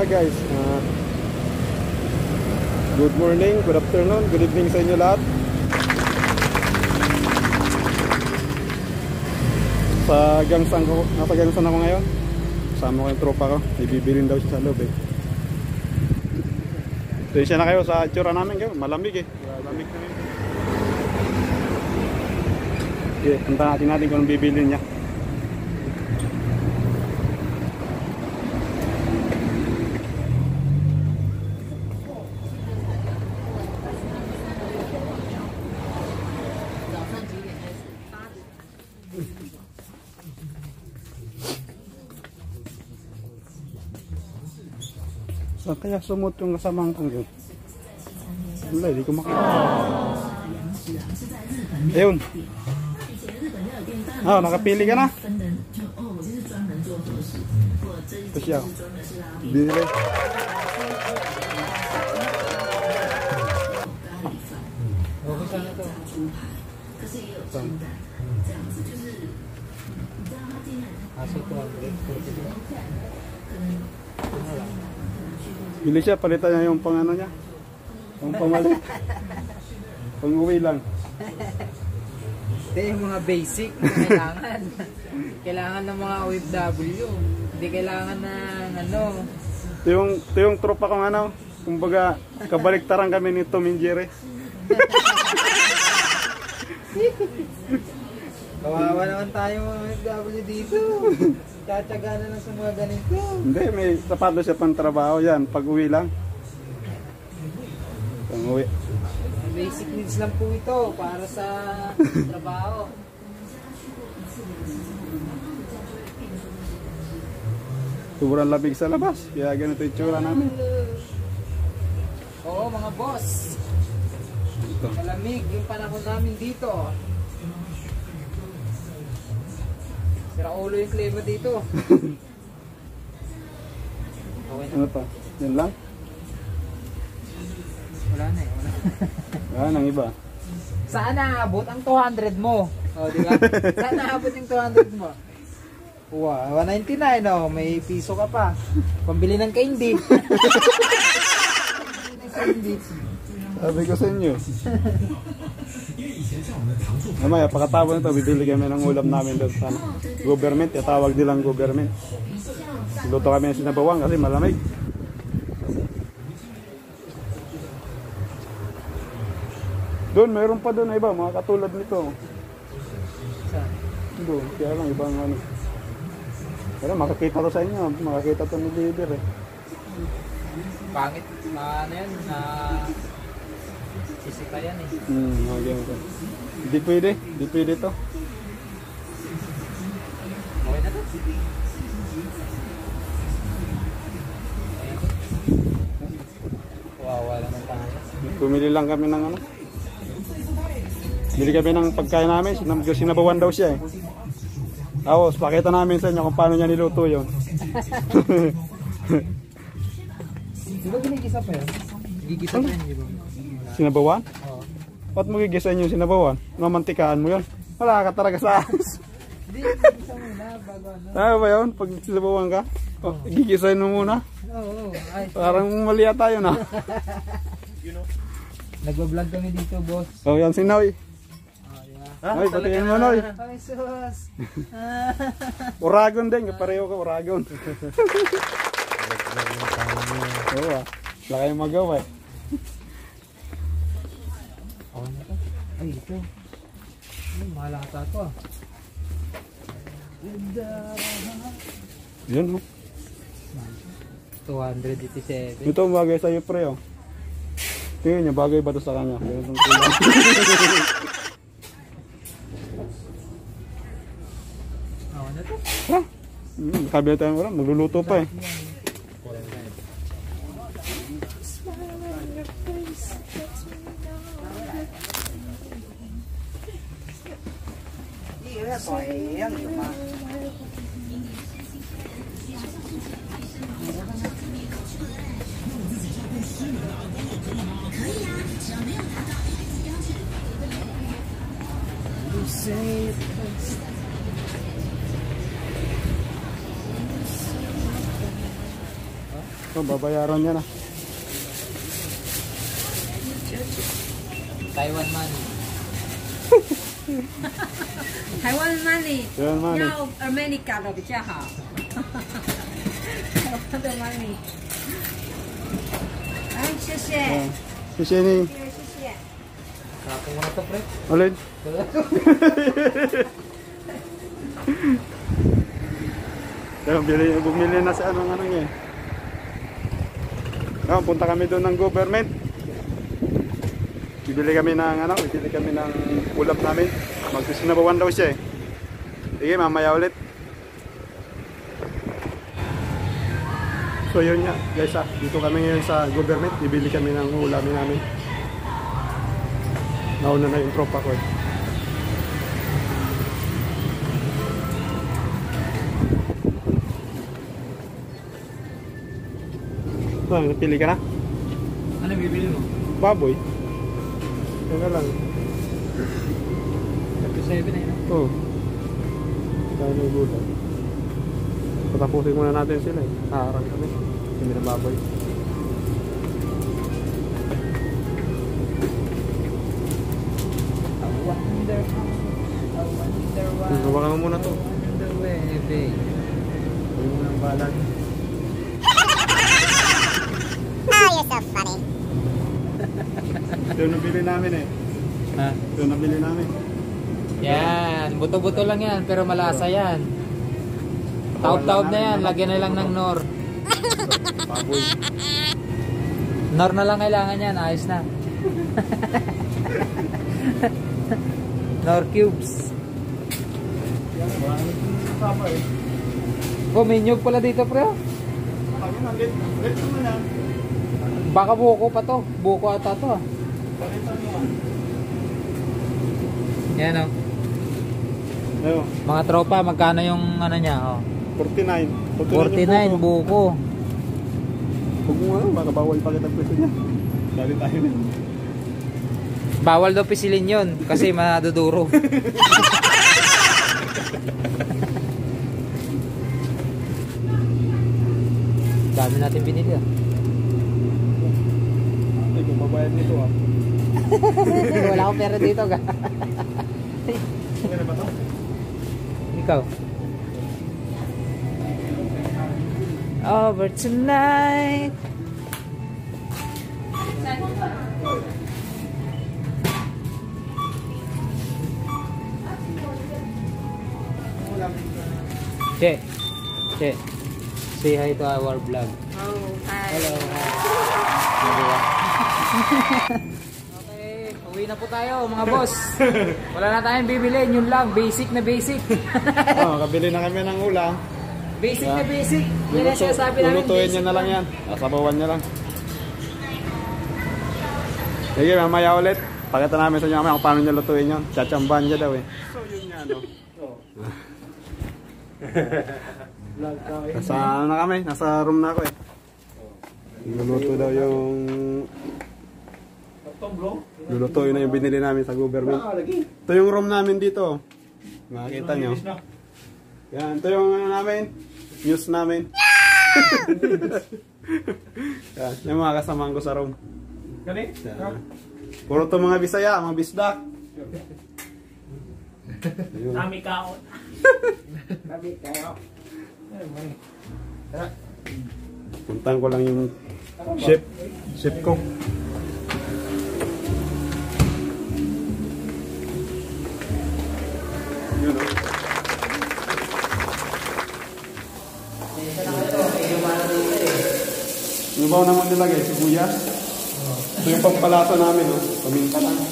nga guys. Ah, good morning, good afternoon, good evening sa inyo lahat. Sa gangsan ko, nasa gangsan ako ngayon. Kasama ko yung tropa ko. May bibilin daw siya sa loob eh. Tensya na kayo sa itsura namin kayo. Malamig eh. Malamig na yun. Okay, punta natin natin kung anong bibilin niya. Saan kaya sumot yung kasamahan kong yun? Wala, hindi ko makita. Ayun. Ah, nakapili ka na? Ito siya. Binili. Saan? Bili siya, palitan niya yung pang ano niya. Yung pamalit. Pang uwi lang. Ito yung mga basic na kailangan. kailangan ng mga OFW. Hindi kailangan ng ano. Ito yung, ito yung tropa kong ano. Kumbaga, kabaliktaran kami ni Tom and Jerry. Kawawa naman tayo mga OFW dito. Tsatsaga na lang sa mga ganito. Hindi, may sapatos siya pang trabaho yan. Pag uwi lang. Pang uwi. Basic needs lang po ito para sa trabaho. Sobrang labig sa labas. Kaya ganito yung tsura namin. Oo mga boss. Ito. Malamig yung panahon namin dito. Sira ulo yung klima dito. Okay na. Ano to? Yan lang? Wala na eh. Wala. Wala nang iba. Saan naabot ang 200 mo? O, di ba? Saan naabot yung 200 mo? Wow, 199 no, may piso ka pa. Pambili ng candy. candy. Sabi ko sa inyo. Mamaya, pagkatapos nito, bibili kami ng ulam namin doon sa government. Yatawag nilang government. Luto kami ng sinabawang kasi malamig. Doon, mayroon pa doon na iba, mga katulad nito. Doon, kaya lang ibang ano. Pero makakita to sa inyo, makakita to ni leader eh. Pangit. Na ano yan, na sisika yan eh. Hmm, mga ganito. Hindi pwede, hindi pwede to. Okay na to? Wawa naman tayo. Bumili lang kami ng ano. Bili kami ng pagkain namin, sinab sinabawan daw siya eh. Tapos, pakita namin sa inyo kung paano niya niluto yon. Di ba ginigisa pa yan? Gigisa pa yan, di ba? Sinabawan? Oo. Ba't mo gigisain yung sinabawan? Mamantikaan mo yon. Wala ka talaga sa Hindi, gigisa muna bago ano. Tama ba yun? Pag sinabawan ka? Oh, gigisain mo muna. Oo. Ay, Parang mali yata yun ah. nagbablog kami dito, boss. Oh, yan si Noy. Oh, yeah. Ay, batiin mo Noy. Ay, sus. Uragon din, pareho ka, Uragon. Oo ah. Wala kayong magawa eh. Ay, ito. Ay, malata to ah. Yun oh. 287. Ito bagay sa'yo pre oh. Tingnan niya, bagay ba to sa kanya? Ganun ang kulay. Na. Ha? Hmm, kabila tayo wala, magluluto pa eh. 呀，太阳有吗？So, babayaran niya na. Taiwan man. money.台湾 money 台湾 money 要 America 的比较好。台湾的 money。哎，谢谢， Ayan. Si Shenny. 谢谢。 Kapo mo na to, pre. Ulit. Kaya bili, bumili na sa anong ano niya. Ngayon, punta kami doon ng government. Bibili kami ng ano, bibili kami ng ulap namin. Magsisinabawan daw siya eh. Sige, mamaya ulit. So yun nga, guys ah, dito kami ngayon sa government, bibili kami ng ulamin namin. Nauna na yung tropa ko eh. Ah, napili ka na? Ano bibili mo? Baboy. Yan na lang. 37 na yun. Oo. Dahil may gulay. Patapusin muna natin sila eh. Haharang kami. Hindi na baboy. I wonder how, I wonder why. I wonder where, babe. Huwag mo nang balag. Oh, you're so funny. Ito yung nabili namin eh. Ha? Ito nabili namin. Yan, buto-buto lang yan, pero malasa yan. Taob-taob na yan, lagyan na lang ng nor. Baboy. Nor na lang kailangan yan, ayos na. nor cubes. Eh. Oh, may nyug pala dito, pre. oh. Yan. Baka buko pa to. Buko ata to. ah. Yan oh. Ayun, Mga tropa, magkano yung ano niya? Oh. 49. 49 yung puso. buko. Huwag mo ano, baka bawal pa kitang presyo niya. Dali tayo na. Bawal daw pisilin yun kasi maduduro. Dami natin binili ah. Ay, kung babayad nito ah. Wala akong pera dito. Okay na ba to? Ikaw. Over tonight. Che. Che. Say hi to our vlog. Oh, hi. Hello. Hi. uwi na po tayo mga boss. Wala na tayong bibilin, yun lang, basic na basic. oh, kabili na kami ng ulam. basic na basic. Yan ang Luluto, sinasabi namin. lulutuin basic niya na lang yan. Sasabawan niya lang. Sige, mamaya ulit. Pakita namin sa inyo mamaya kung paano niya lutuin yun. Chachamban niya daw eh. So yun nga no. Nasa ano na kami? Nasa room na ako eh. Luluto daw yung... Lulutuin na yung binili namin sa government. Ito yung room namin dito. Makikita nyo. Yan, ito yung ano namin. News namin. Yan, yung mga kasamahan ko sa room. Yan. Puro to mga Bisaya, mga bisdak. Ayun. Kami kaon. Puntan ko lang yung chef, chef ko. Yung ba naman nilagay? Sibuyas? Ito yung pampalasa namin, no? Paminta lang.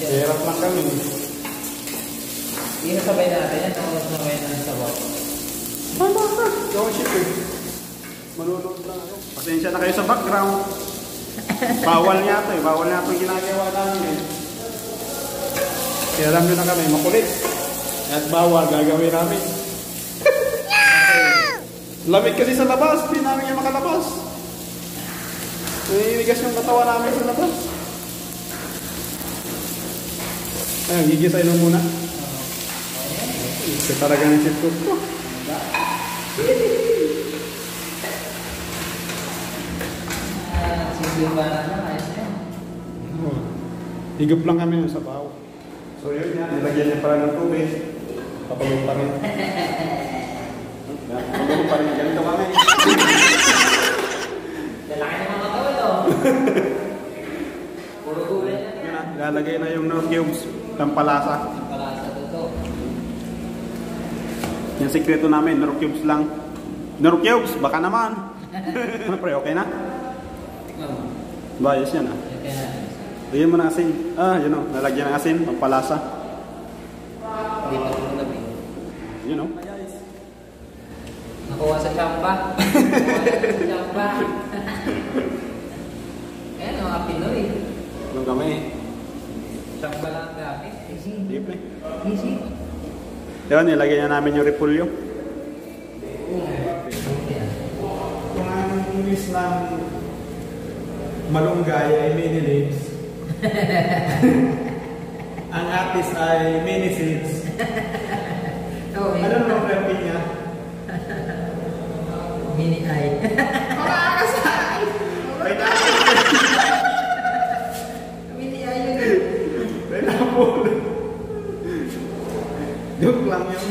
Hirap lang kami. Hindi sabay natin yan, tapos sabay natin sa wall. Tama ka. Ang chef eh. Manunod lang ako. Pasensya na kayo sa background. Bawal nga ito eh. Bawal nga ito yung ginagawa namin eh. Kaya alam nyo na kami, makulit. At bawal, gagawin namin. Lamig kasi sa labas, hindi namin yung makalabas. Naninigas yung katawan namin sa labas. Ayun, gigisay na muna. Ito talaga ng chef cook ko. Oh. Higop lang kami ng sabaw. So yun yan, nilagyan niya pala ng tubig. Papaluin pa rin. Papaluin pa rin. Ganito kami. Lalaki ng oh. Gulay na. Yung Nor cubes. Tampalasa. Ang palasa to. Yung sikreto namin, Nor cubes lang. Nor cubes, baka naman. ano pre, okay na? Tingnan mo. Bayos yan ah. Kaya na. Lagyan mo ng asin. Ah, yun o. Nalagyan ng asin, pampalasa. Hindi pa ito nabi. Yun o. Nakuha sa chamba. Nakuha sa chamba. Mga Pinoy. Yung kami. Chamba lang ang gamit. Easy. Hindi pre. Easy. Yun, nilagyan niya namin yung repulyo. Kung ang English ng malunggay ay mini leaves, ang atis ay mini seeds. Oh, Ano naman ang niya? Mini eye. Mini eye yun eh. Pineapple. Joke lang yun.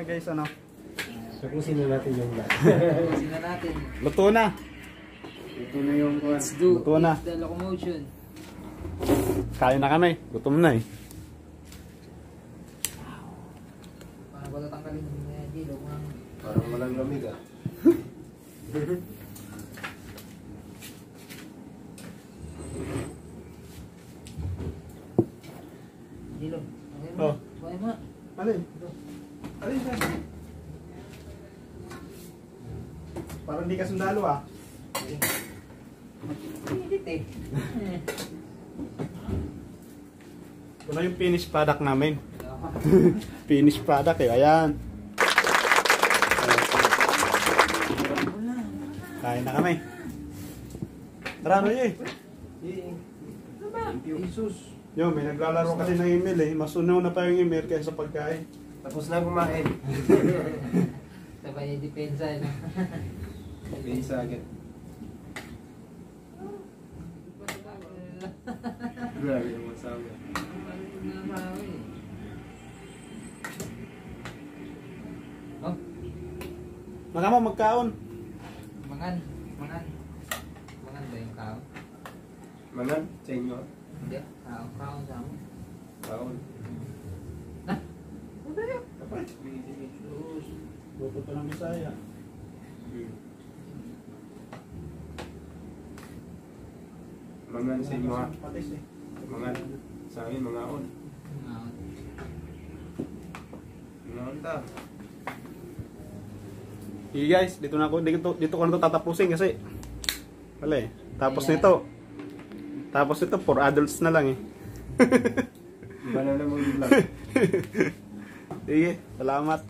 Nga guys, ano? Tapusin na natin yung lahat. Tapusin na natin. Luto na. Ito na yung Let's do Luto na. The locomotion. Kain na kami. Gutom na eh. Paano ba tatanggalin yung uh, dilo? Mga Parang walang lamig ah. dilo. Okay mo? Oh. Okay mo? Alin? Alin ka? Parang di ka sundalo ah. Pilit eh. Ito na yung finished product namin. Finished product eh. Ayan. Kain na kami. Tara na eh. Jesus. Yo, may naglalaro kasi ng email eh. Mas unaw na pa yung email kaysa pagkain. Tapos na kumain. Sabay yung depensa eh. no? Bisa agad. Grabe yung masabi. Oh, Mga mo magkaon. mangan. Mangan. Mangan ba yung kao? Manan, sa inyo. Hindi. Kao. Kao sa mo. Baon. Pupunta ng Bisaya. Mangan sa inyo ha. Patis eh. Mangan. Sa akin, mga on. Mga on ta. Okay guys, dito na ako dito, dito ko na to tatapusin kasi wala eh. Tapos nito. Tapos nito for adults na lang eh. Iba na naman yung vlog. Iya, selamat.